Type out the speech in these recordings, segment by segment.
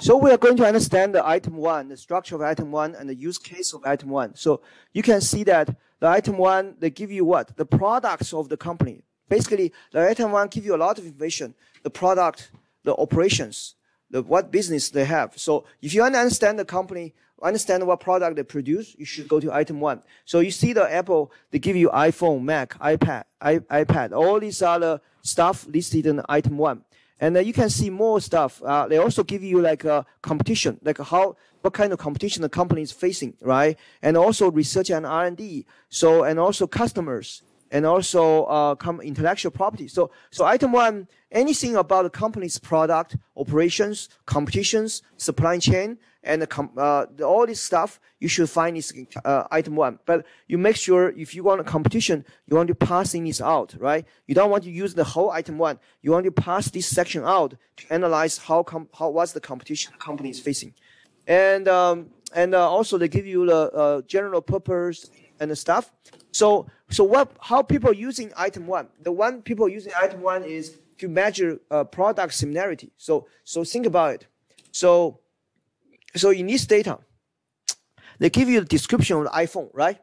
So we are going to understand the item one, the structure of item one, and the use case of item one. So you can see that the item one, they give you what? The products of the company. Basically, the item one give you a lot of information. The product, the operations, the what business they have. So if you want to understand the company, understand what product they produce, you should go to item one. So you see the Apple, they give you iPhone, Mac, iPad, iPad. All these are the stuff listed in item one. And uh, you can see more stuff. Uh, they also give you like a competition, like how, what kind of competition the company is facing, right? And also research and R&D. So, and also customers and also uh, intellectual property. So, so item one, anything about the company's product, operations, competitions, supply chain, and uh, all this stuff you should find this uh, item one. But you make sure if you want a competition, you want to pass this out, right? You don't want to use the whole item one. You want to pass this section out to analyze how how what's the competition the company is facing, and um, and uh, also they give you the uh, general purpose and the stuff. So so what how people using item one? The one people using item one is to measure uh, product similarity. So so think about it. So so in this data, they give you the description of the iPhone, right?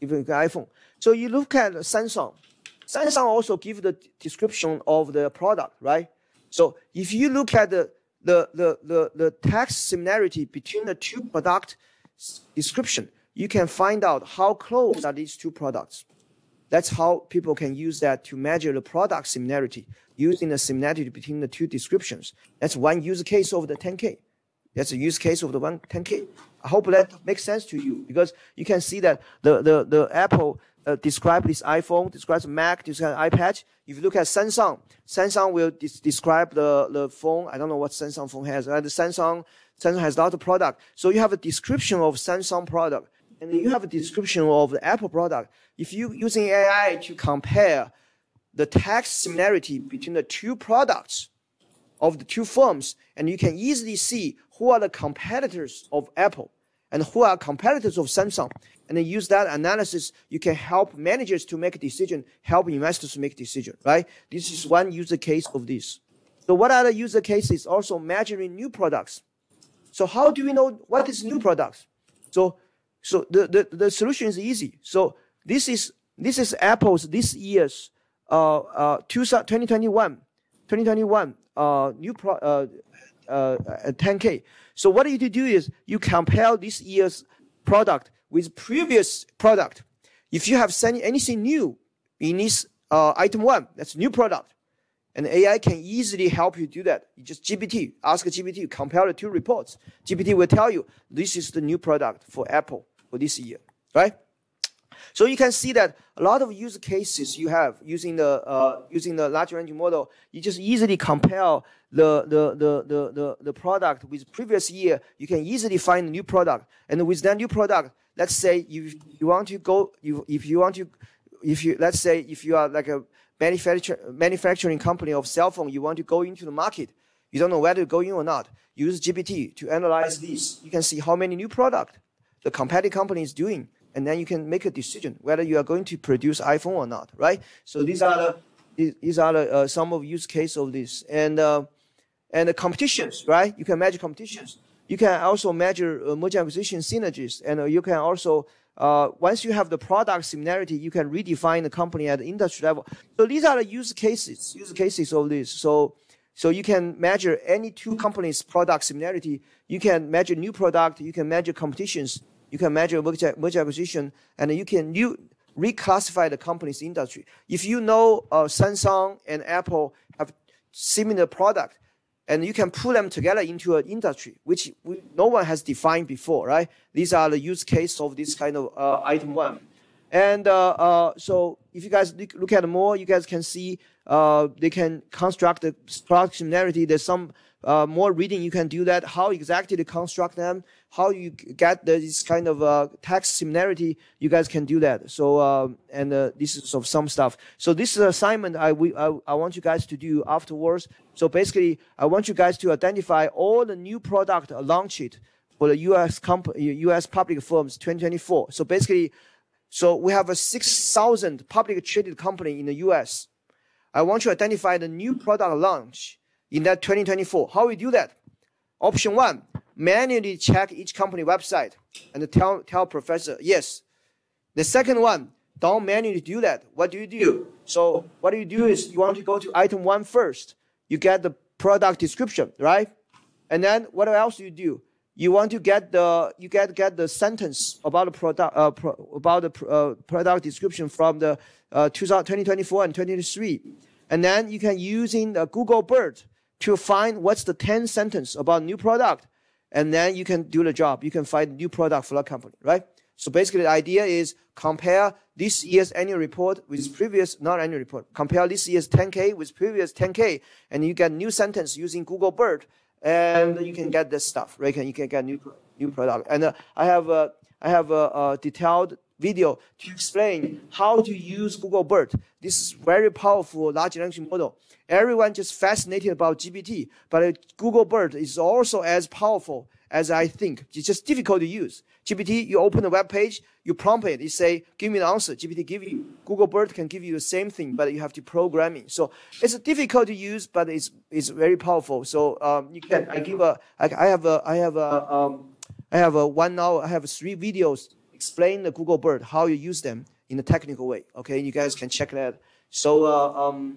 If you got iPhone. So you look at Samsung. Samsung also give the description of the product, right? So if you look at the the the the, the text similarity between the two product description, you can find out how close are these two products. That's how people can use that to measure the product similarity using the similarity between the two descriptions. That's one use case of the 10K. That's a use case of the one 10K. I hope that makes sense to you because you can see that the, the, the Apple uh, describe this iPhone, describes Mac, describes iPad. If you look at Samsung, Samsung will describe the, the phone. I don't know what Samsung phone has. Right? The Samsung, Samsung has a lot of product. So you have a description of Samsung product and you have a description of the Apple product. If you using AI to compare the text similarity between the two products of the two firms, and you can easily see who are the competitors of Apple and who are competitors of Samsung. And then use that analysis, you can help managers to make a decision, help investors to make a decision, right? This is one user case of this. So what are the user cases? Also measuring new products. So how do we know what is new products? So, so the, the, the solution is easy. So this is, this is Apple's this year's, uh, uh, 2021, 2021, uh, new pro, uh, uh, 10K. So what you do is you compare this year's product with previous product. If you have sent anything new in this uh, item one, that's new product. And AI can easily help you do that. You just GPT, ask GPT, compare the two reports. GPT will tell you this is the new product for Apple for this year, right? So you can see that a lot of use cases you have using the uh, using the large language model, you just easily compare the, the, the, the, the, the product with previous year. You can easily find a new product. And with that new product, let's say you, you want to go, you, if you want to, if you, let's say if you are like a manufacturer, manufacturing company of cell phone, you want to go into the market. You don't know whether to go in or not. Use GPT to analyze this. You can see how many new product the competitive company is doing and then you can make a decision whether you are going to produce iPhone or not, right? So these are the these are the, uh, some of use case of this, and uh, and the competitions, right? You can measure competitions. You can also measure uh, merger acquisition synergies, and uh, you can also uh, once you have the product similarity, you can redefine the company at the industry level. So these are the use cases, use cases of this. So so you can measure any two companies' product similarity. You can measure new product. You can measure competitions you can measure merger, merger acquisition, and you can you reclassify the company's industry. If you know uh, Samsung and Apple have similar product, and you can pull them together into an industry which we, no one has defined before, right? These are the use case of this kind of uh, item one. And uh, uh, so if you guys look at more, you guys can see uh, they can construct the product similarity. There's some uh, more reading you can do that. How exactly to construct them, how you get this kind of uh, text similarity, you guys can do that. So uh, and uh, this is of some stuff. So this is assignment I, we, I I want you guys to do afterwards. So basically, I want you guys to identify all the new product launched for the U.S. company, U.S. public firms 2024. So basically, so we have a 6,000 public traded company in the U.S. I want to identify the new product launch in that 2024. How we do that? Option one, manually check each company website and tell, tell professor, yes. The second one, don't manually do that. What do you do? So what do you do is you want to go to item one first. You get the product description, right? And then what else do you do? You want to get the you get get the sentence about the product uh, pro, about the uh, product description from the uh, 2024 and 2023, and then you can using the Google BERT to find what's the 10 sentence about new product, and then you can do the job. You can find new product for that company, right? So basically, the idea is compare this year's annual report with previous not annual report. Compare this year's 10K with previous 10K, and you get new sentence using Google BERT and you can get this stuff, right? You can get new new product. And uh, I have a I have a, a, detailed video to explain how to use Google BERT. This is very powerful large language model. Everyone just fascinated about GPT, but Google BERT is also as powerful as I think. It's just difficult to use. GPT, you open the web page, you prompt it, you say, give me the answer. GPT give you, Google BERT can give you the same thing, but you have to program it. So it's difficult to use, but it's, it's very powerful. So, um, you can, I give a, I, I have a, I have a, um, I have a one hour, I have three videos explain the Google BERT, how you use them in a technical way. Okay. You guys can check that. So, uh, um,